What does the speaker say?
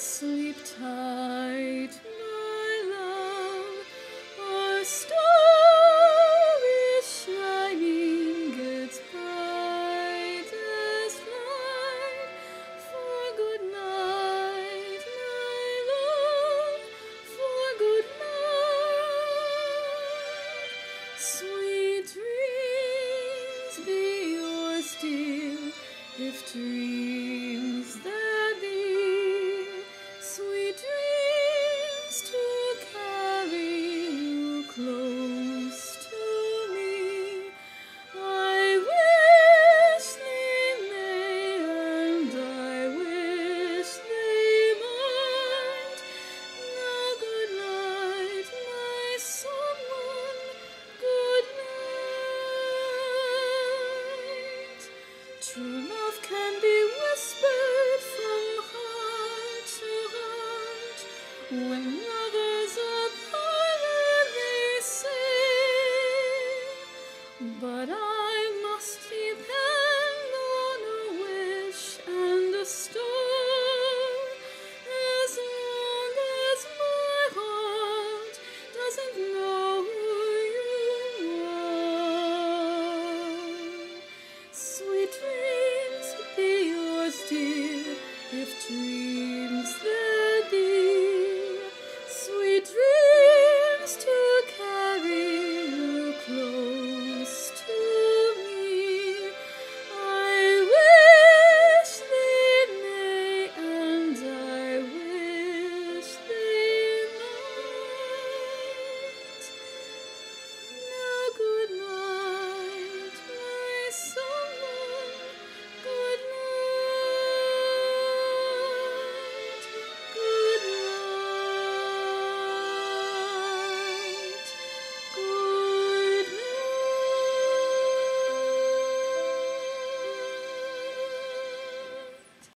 Sleep tight, my love. Star is shining light. For good night, my love. For good night. Sweet dreams be True love can be whispered from heart to heart when lovers but I. still if true.